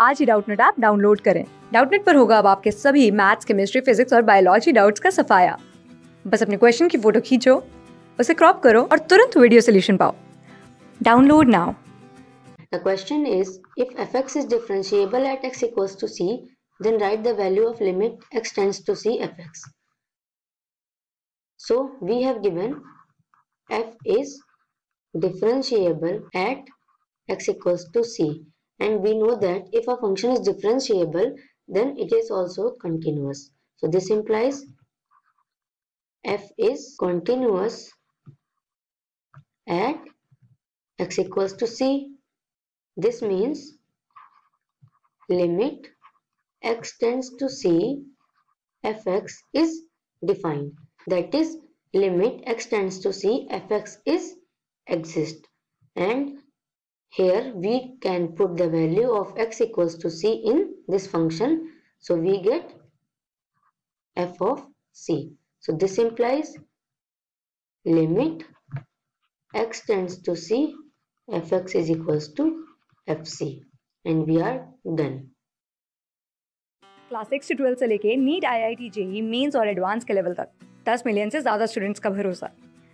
आज ही Doubtnut app download करें डाउटनेट पर होगा अब आपके सभी मैथ्स केमिस्ट्री फिजिक्स और बायोलॉजी डाउट्स का सफाया बस अपने क्वेश्चन की फ़ोटो खींचो उसे क्रॉप करो और तुरंत वीडियो सोल्यूशन पाओ download now The question is, if fx is differentiable at x equals to c, then write the value of limit x tends to c fx. So, we have given f is differentiable at x equals to c. And we know that if a function is differentiable, then it is also continuous. So, this implies f is continuous at x equals to c this means limit x tends to c fx is defined. That is limit x tends to c fx is exist and here we can put the value of x equals to c in this function. So we get f of c. So this implies limit x tends to c fx is equals to fc and we are done. Class six से twelfth से लेके NEET I I T JEE mains और advance के level तक दस million से ज़्यादा students का भरोसा